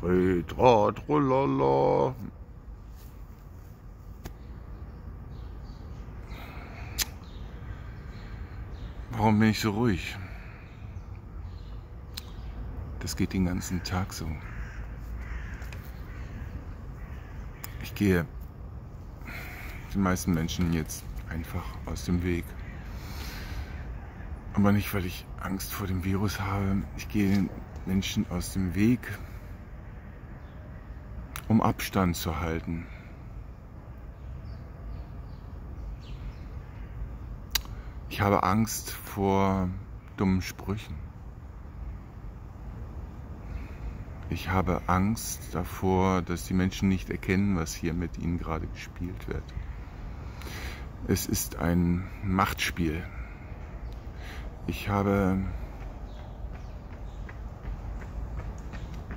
Tretrad, rollala. Warum bin ich so ruhig? Das geht den ganzen Tag so. Ich gehe den meisten Menschen jetzt einfach aus dem Weg. Aber nicht, weil ich Angst vor dem Virus habe. Ich gehe den Menschen aus dem Weg, um Abstand zu halten. Ich habe Angst vor dummen Sprüchen. Ich habe Angst davor, dass die Menschen nicht erkennen, was hier mit ihnen gerade gespielt wird. Es ist ein Machtspiel. Ich habe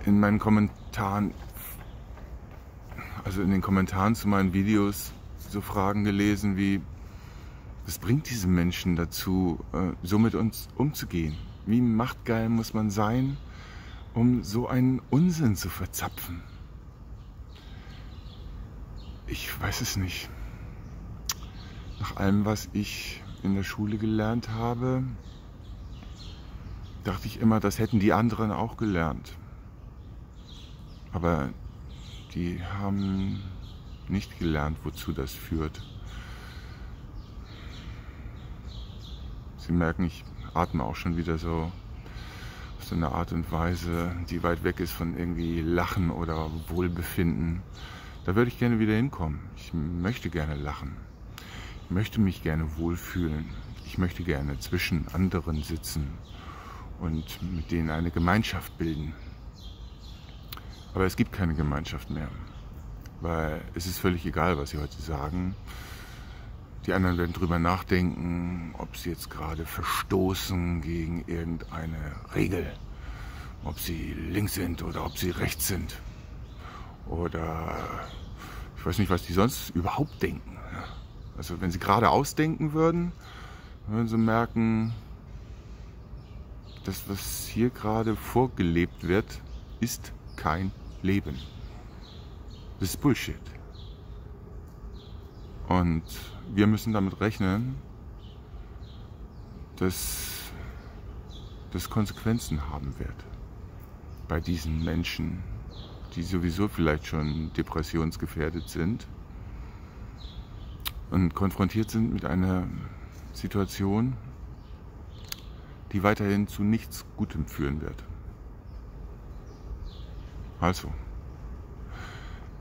in meinen Kommentaren, also in den Kommentaren zu meinen Videos, so Fragen gelesen wie, was bringt diese Menschen dazu, äh, so mit uns umzugehen? Wie machtgeil muss man sein, um so einen Unsinn zu verzapfen? Ich weiß es nicht. Nach allem, was ich in der Schule gelernt habe, dachte ich immer, das hätten die anderen auch gelernt. Aber die haben nicht gelernt, wozu das führt. Sie merken, ich atme auch schon wieder so auf so eine Art und Weise, die weit weg ist von irgendwie Lachen oder Wohlbefinden. Da würde ich gerne wieder hinkommen. Ich möchte gerne lachen. Ich möchte mich gerne wohlfühlen. Ich möchte gerne zwischen anderen sitzen und mit denen eine Gemeinschaft bilden. Aber es gibt keine Gemeinschaft mehr, weil es ist völlig egal, was sie heute sagen. Die anderen werden drüber nachdenken, ob sie jetzt gerade verstoßen gegen irgendeine Regel, ob sie links sind oder ob sie rechts sind. Oder ich weiß nicht, was die sonst überhaupt denken. Also wenn sie gerade ausdenken würden, würden sie merken, das, was hier gerade vorgelebt wird, ist kein Leben. Das ist Bullshit. Und wir müssen damit rechnen, dass das Konsequenzen haben wird bei diesen Menschen, die sowieso vielleicht schon depressionsgefährdet sind und konfrontiert sind mit einer Situation, die weiterhin zu nichts Gutem führen wird. Also,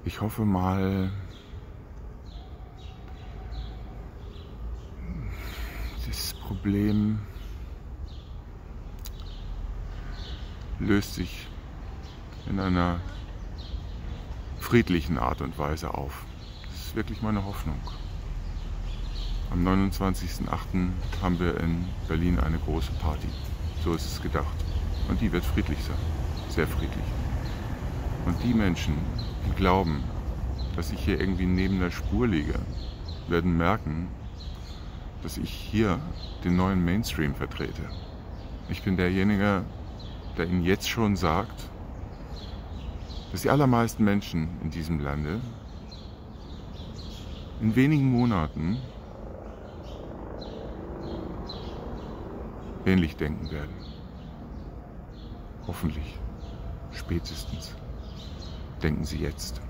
ich hoffe mal, Problem löst sich in einer friedlichen Art und Weise auf. Das ist wirklich meine Hoffnung. Am 29.08. haben wir in Berlin eine große Party. So ist es gedacht. Und die wird friedlich sein. Sehr friedlich. Und die Menschen, die glauben, dass ich hier irgendwie neben der Spur liege, werden merken, dass ich hier den neuen Mainstream vertrete. Ich bin derjenige, der Ihnen jetzt schon sagt, dass die allermeisten Menschen in diesem Lande in wenigen Monaten ähnlich denken werden. Hoffentlich. Spätestens. Denken Sie jetzt.